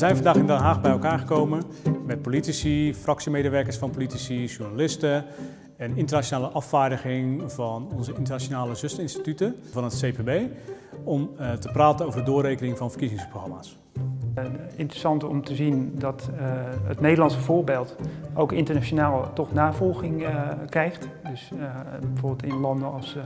zijn vandaag in Den Haag bij elkaar gekomen met politici, fractiemedewerkers van politici, journalisten en internationale afvaardiging van onze internationale zusterinstituten van het CPB om uh, te praten over de doorrekening van verkiezingsprogramma's. Uh, interessant om te zien dat uh, het Nederlandse voorbeeld ook internationaal toch navolging krijgt. Dus bijvoorbeeld in landen als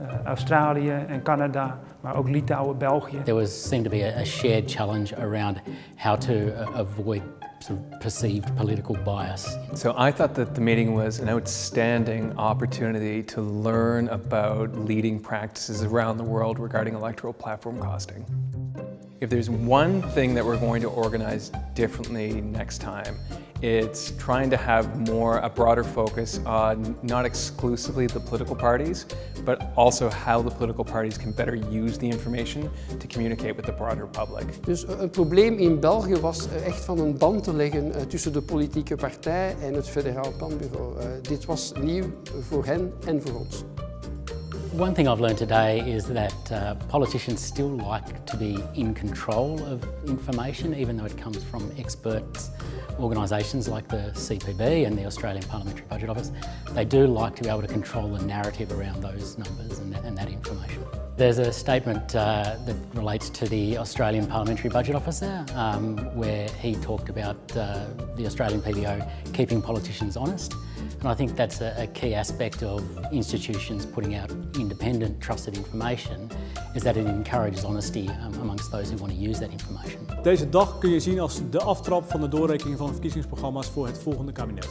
uh, Australië en Canada, maar ook Litouwen, België. There was seemed to be a, a shared challenge around how to uh, avoid sort of perceived political bias. So I thought that the meeting was an outstanding opportunity to learn about leading practices around the world regarding electoral platform costing. If there's one thing that we're going to organize differently next time, it's trying to have more, a broader focus on not exclusively the political parties, but also how the political parties can better use the information to communicate with the broader public. Dus eh, het probleem in België was eh, echt van een band te leggen uh, tussen de politieke partij en het federaal planbureau. Dit was nieuw voor hen en voor ons. One thing I've learned today is that uh, politicians still like to be in control of information, even though it comes from experts organisations like the CPB and the Australian Parliamentary Budget Office. They do like to be able to control the narrative around those numbers and, and. There's a statement uh, that relates to the Australian Parliamentary Budget Officer um, where he talked about uh, the Australian PBO keeping politicians honest. And I think that's a, a, key aspect of institutions putting out independent, trusted information, is that it encourages honesty um, amongst those who want to use that information. Deze dag kun je zien als de aftrap van de doorrekening van verkiezingsprogramma's voor het volgende kabinet.